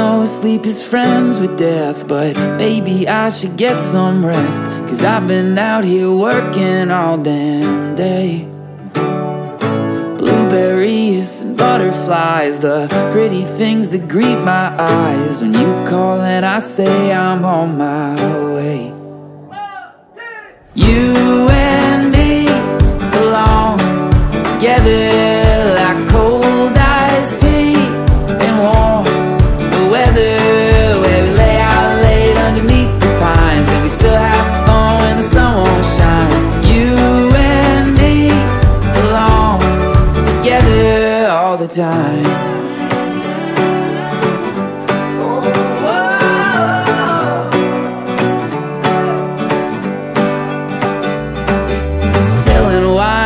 know sleep is friends with death, but maybe I should get some rest. Cause I've been out here working all damn day. Blueberries and butterflies, the pretty things that greet my eyes. When you call and I say I'm on my way. You time.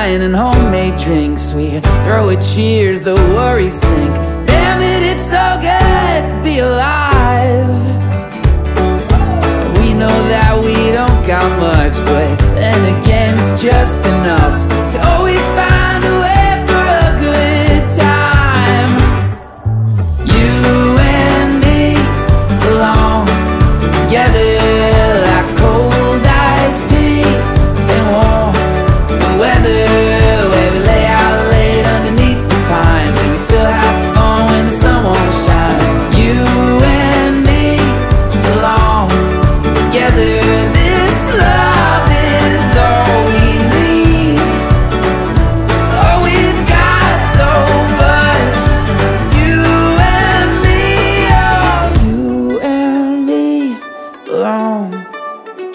And homemade drinks We throw a cheers, the worries sink. Damn it, it's so good to be alive. We know that we don't got much But then again, it's just enough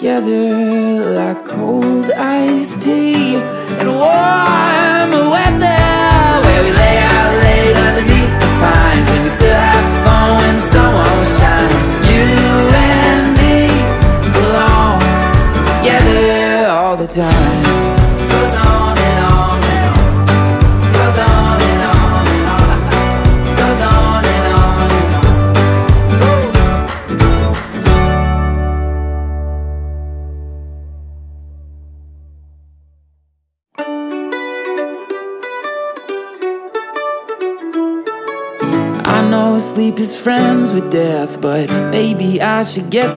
together like cold iced tea and warm weather where we lay out late underneath the pines and we still have fun when sun won't shine. You and me belong together all the time. I know sleep is friends with death, but maybe I should get